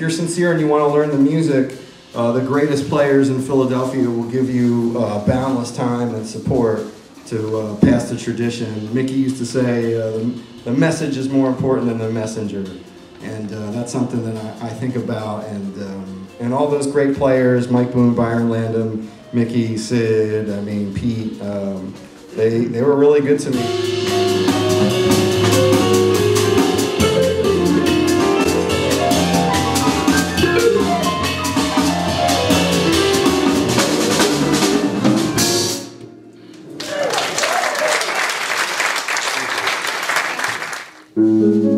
if you're sincere and you want to learn the music, uh, the greatest players in Philadelphia will give you uh, boundless time and support to uh, pass the tradition. Mickey used to say, uh, the, the message is more important than the messenger. And uh, that's something that I, I think about. And, um, and all those great players, Mike Boone, Byron Landham, Mickey, Sid, I mean, Pete, um, they, they were really good to me. Mm-hmm.